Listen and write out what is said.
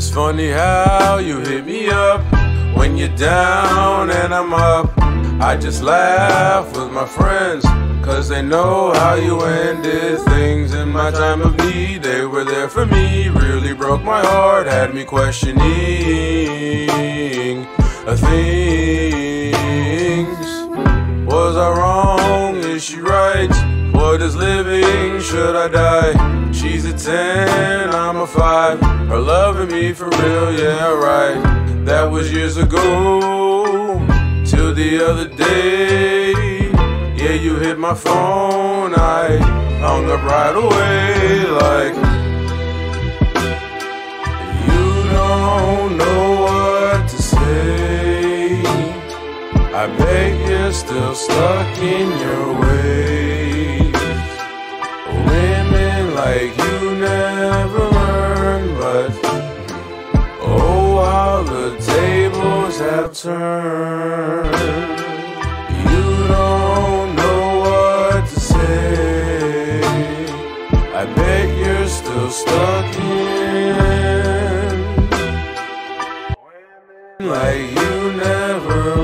It's funny how you hit me up when you're down and I'm up. I just laugh with my friends, cause they know how you ended things in my time of need. They were there for me, really broke my heart, had me questioning things. Was I wrong? Is she right? What is living? Should I die? She's a 10, I'm 5. Her loving me for real, yeah, right. That was years ago. Till the other day. Yeah, you hit my phone. I hung up right away, like. You don't know what to say. I bet you're still stuck in your ways. The tables have turned. You don't know what to say. I bet you're still stuck in. Like you never.